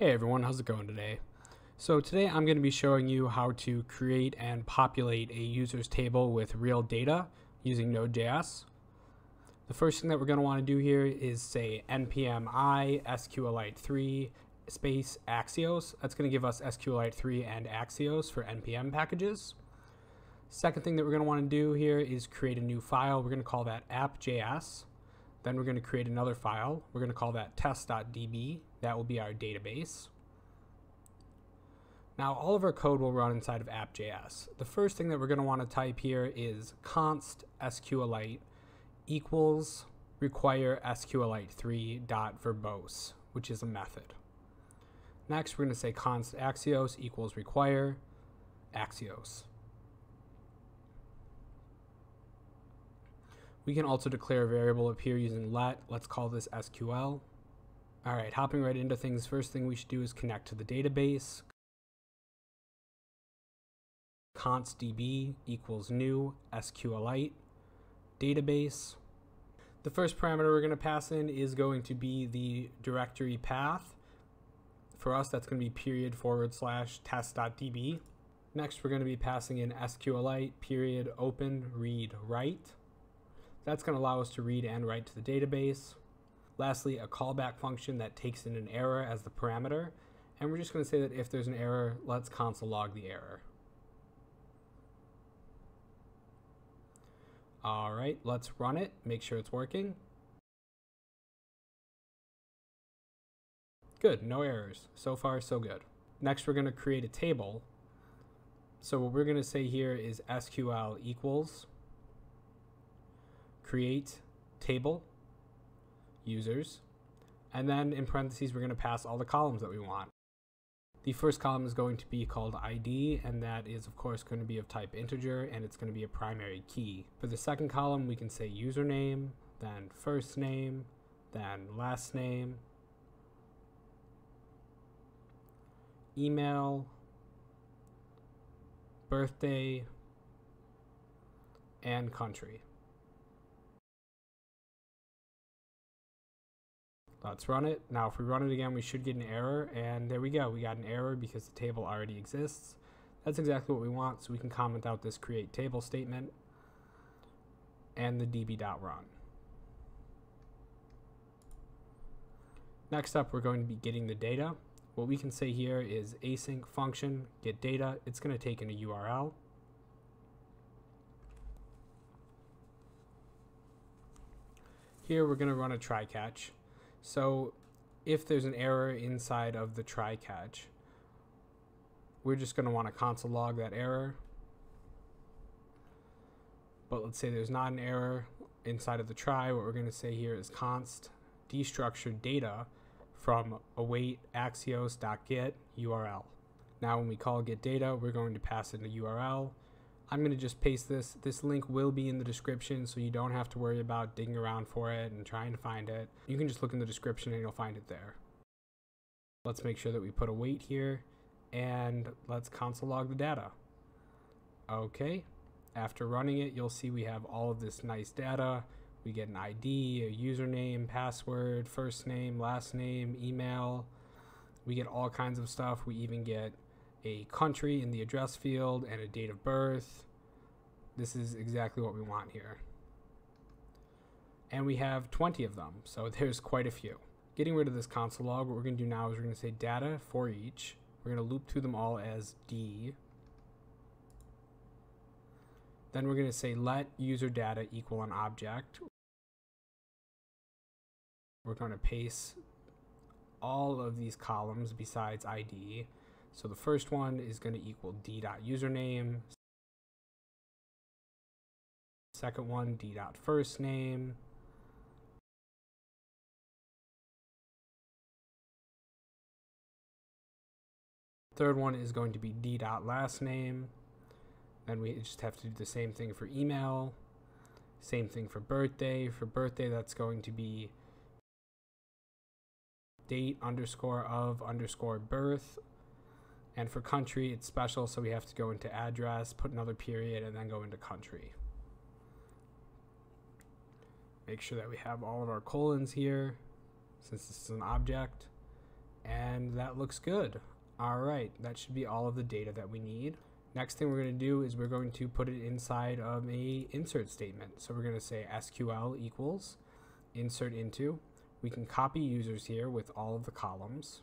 Hey everyone, how's it going today? So today I'm going to be showing you how to create and populate a user's table with real data using Node.js. The first thing that we're going to want to do here is say npm i SQLite3 space Axios. That's going to give us SQLite3 and Axios for npm packages. Second thing that we're going to want to do here is create a new file. We're going to call that app.js. Then we're going to create another file. We're going to call that test.db. That will be our database. Now all of our code will run inside of app.js. The first thing that we're going to want to type here is const SQLite equals require SQLite3 dot verbose, which is a method. Next, we're going to say const axios equals require axios. We can also declare a variable up here using let. Let's call this SQL. All right, hopping right into things, first thing we should do is connect to the database. const db equals new SQLite database. The first parameter we're going to pass in is going to be the directory path. For us, that's going to be period forward slash test.db. Next, we're going to be passing in SQLite period open read write. That's going to allow us to read and write to the database. Lastly, a callback function that takes in an error as the parameter. And we're just going to say that if there's an error, let's console log the error. All right, let's run it, make sure it's working. Good, no errors. So far, so good. Next, we're going to create a table. So what we're going to say here is SQL equals create table users, and then in parentheses, we're going to pass all the columns that we want. The first column is going to be called ID, and that is of course going to be of type integer, and it's going to be a primary key. For the second column, we can say username, then first name, then last name, email, birthday, and country. Let's run it. Now if we run it again, we should get an error. And there we go. We got an error because the table already exists. That's exactly what we want. So we can comment out this create table statement and the db.run. Next up, we're going to be getting the data. What we can say here is async function get data. It's going to take in a URL. Here we're going to run a try catch. So if there's an error inside of the try catch, we're just going to want to console log that error. But let's say there's not an error inside of the try. What we're going to say here is const destructured data from await axios.get URL. Now when we call get data, we're going to pass in the URL I'm going to just paste this. This link will be in the description, so you don't have to worry about digging around for it and trying to find it. You can just look in the description and you'll find it there. Let's make sure that we put await here, and let's console log the data. Okay, after running it, you'll see we have all of this nice data. We get an ID, a username, password, first name, last name, email. We get all kinds of stuff. We even get a country in the address field and a date of birth. This is exactly what we want here. And we have 20 of them, so there's quite a few. Getting rid of this console log, what we're going to do now is we're going to say data for each. We're going to loop through them all as D. Then we're going to say let user data equal an object. We're going to paste all of these columns besides ID so the first one is going to equal d.username. Second one, d.firstname. Third one is going to be d.lastname. Then we just have to do the same thing for email. Same thing for birthday. For birthday, that's going to be date underscore of underscore birth and for country, it's special, so we have to go into address, put another period, and then go into country. Make sure that we have all of our colons here, since this is an object. And that looks good. All right, that should be all of the data that we need. Next thing we're going to do is we're going to put it inside of a insert statement. So we're going to say SQL equals insert into. We can copy users here with all of the columns.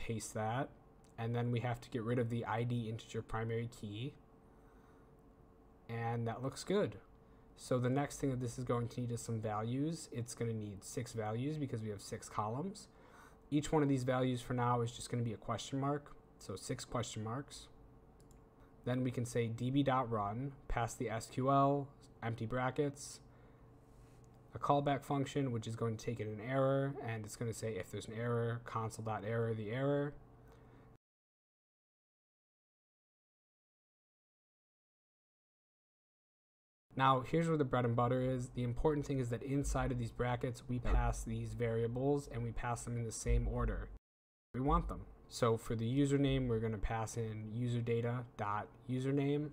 Paste that. And then we have to get rid of the ID integer primary key. And that looks good. So the next thing that this is going to need is some values. It's going to need six values because we have six columns. Each one of these values for now is just going to be a question mark. So six question marks. Then we can say db.run, pass the SQL, empty brackets, a callback function, which is going to take in an error, and it's going to say if there's an error, console.error the error. Now, here's where the bread and butter is. The important thing is that inside of these brackets, we pass these variables and we pass them in the same order we want them. So for the username, we're going to pass in user data dot username,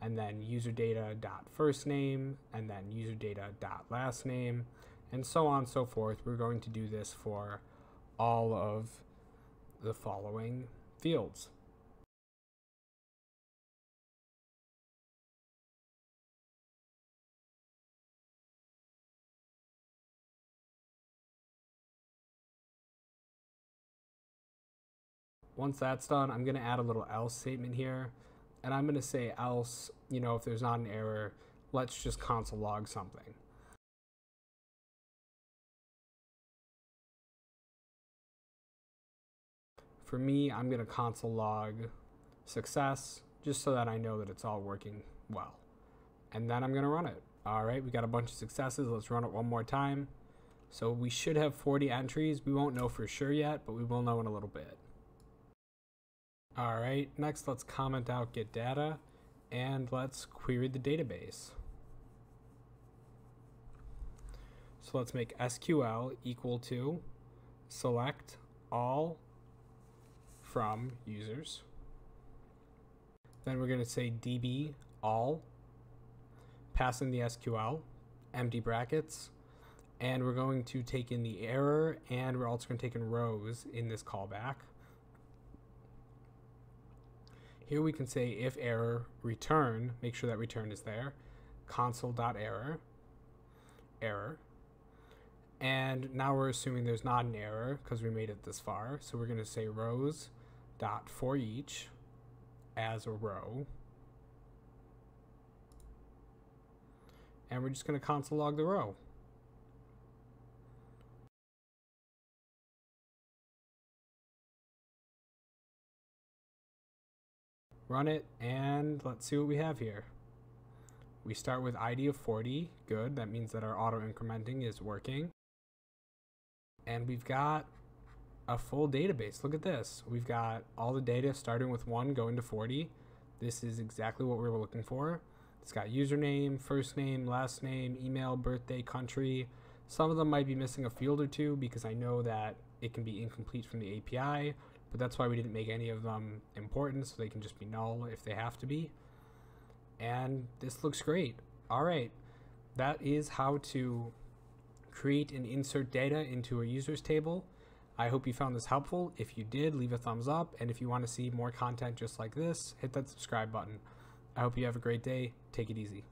and then user data dot first name, and then user data dot last name, and so on and so forth. We're going to do this for all of the following fields. Once that's done, I'm going to add a little else statement here. And I'm going to say else, you know, if there's not an error, let's just console log something. For me, I'm going to console log success just so that I know that it's all working well. And then I'm going to run it. All right, we got a bunch of successes. Let's run it one more time. So we should have 40 entries. We won't know for sure yet, but we will know in a little bit. All right, next let's comment out get data and let's query the database. So let's make SQL equal to select all from users. Then we're going to say db all, pass in the SQL, empty brackets, and we're going to take in the error and we're also going to take in rows in this callback. Here we can say if error return, make sure that return is there, console.error, error. And now we're assuming there's not an error because we made it this far. So we're going to say rows dot for each as a row. And we're just going to console log the row. Run it, and let's see what we have here. We start with ID of 40, good, that means that our auto incrementing is working. And we've got a full database. Look at this. We've got all the data starting with 1 going to 40. This is exactly what we were looking for. It's got username, first name, last name, email, birthday, country. Some of them might be missing a field or two because I know that it can be incomplete from the API but that's why we didn't make any of them important, so they can just be null if they have to be. And this looks great. All right, that is how to create and insert data into a users table. I hope you found this helpful. If you did, leave a thumbs up. And if you want to see more content just like this, hit that subscribe button. I hope you have a great day. Take it easy.